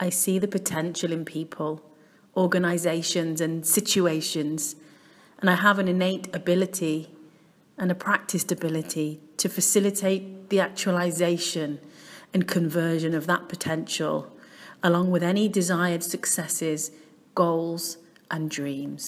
I see the potential in people, organizations, and situations, and I have an innate ability and a practiced ability to facilitate the actualization and conversion of that potential, along with any desired successes, goals, and dreams.